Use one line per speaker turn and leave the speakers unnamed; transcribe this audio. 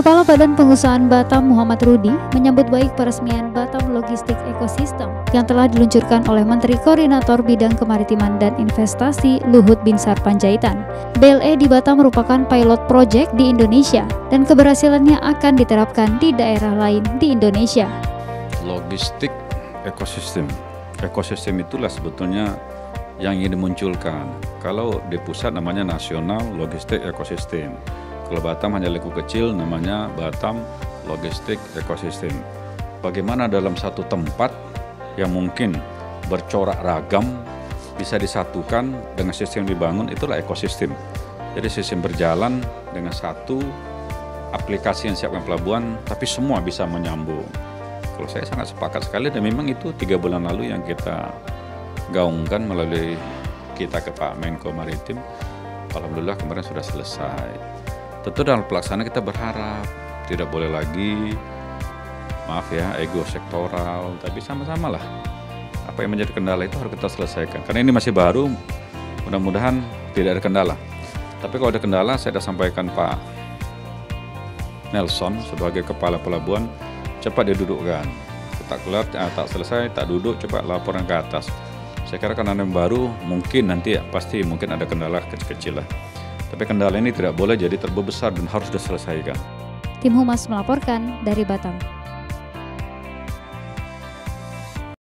Kepala Badan Pengusahaan Batam Muhammad Rudi menyambut baik peresmian Batam Logistik Ekosistem yang telah diluncurkan oleh Menteri Koordinator Bidang Kemaritiman dan Investasi Luhut Binsar Panjaitan. BLE di Batam merupakan pilot project di Indonesia dan keberhasilannya akan diterapkan di daerah lain di Indonesia.
Logistik ekosistem. Ekosistem itulah sebetulnya yang ingin dimunculkan. Kalau di pusat namanya Nasional Logistik Ekosistem kalau Batam hanya lingkup kecil namanya Batam Logistik Ekosistem. Bagaimana dalam satu tempat yang mungkin bercorak ragam bisa disatukan dengan sistem dibangun itulah ekosistem. Jadi sistem berjalan dengan satu aplikasi yang siapkan pelabuhan, tapi semua bisa menyambung. Kalau saya sangat sepakat sekali dan memang itu tiga bulan lalu yang kita gaungkan melalui kita ke Pak Menko Maritim. Alhamdulillah kemarin sudah selesai. Tentu dalam pelaksanaan kita berharap tidak boleh lagi maaf ya ego sektoral, tapi sama-sama lah apa yang menjadi kendala itu harus kita selesaikan. Karena ini masih baru, mudah-mudahan tidak ada kendala. Tapi kalau ada kendala, saya sudah sampaikan Pak Nelson sebagai kepala pelabuhan, cepat didudukkan. Tak kelar, eh, tak selesai, tak duduk, cepat laporan ke atas. Saya kira karena yang baru, mungkin nanti ya, pasti mungkin ada kendala kecil-kecil lah. Tapi kendala ini tidak boleh jadi terbesar dan harus diselesaikan.
Tim Humas melaporkan dari Batam.